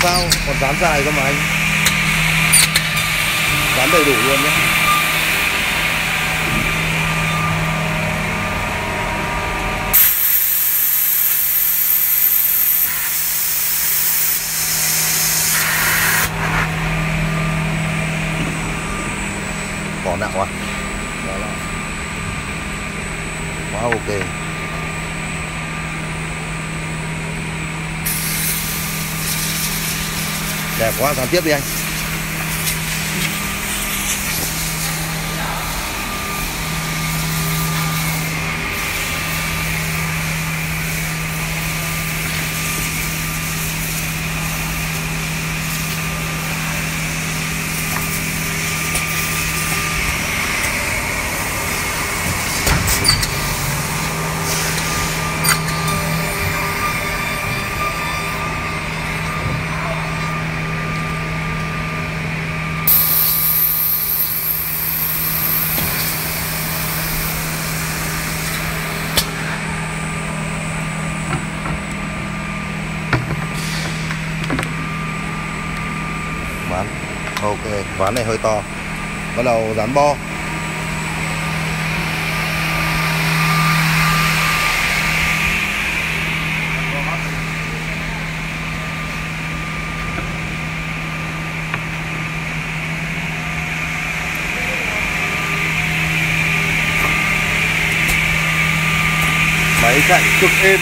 không sao, còn dán dài cơ mà anh. Dán đầy đủ luôn nhé. Cỏ nặng quá. Quá ok. Đẹp quá dán tiếp đi anh ván ok ván này hơi to. Bắt đầu dán bo. Máy chạy cực êm.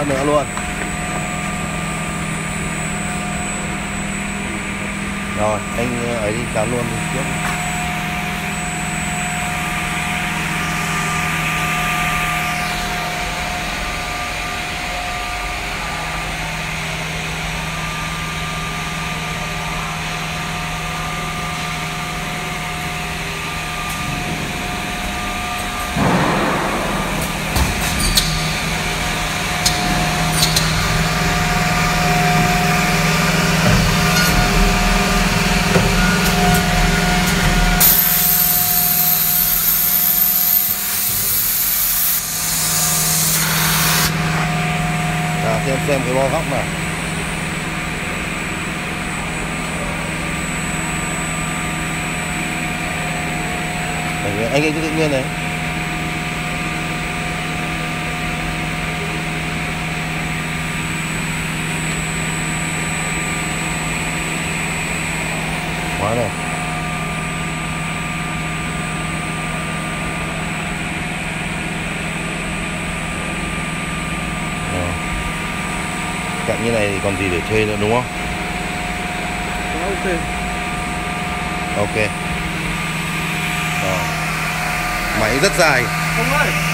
Phát nữa luôn. Rồi anh ấy đi cá luôn đi trước. À, xem xem cái bo góc này anh anh ấy cứ tự nhiên này. Quá này Rồi cạnh như này thì còn gì để chê nữa đúng không? Ok. Ok. Rồi. máy rất dài. Không ơi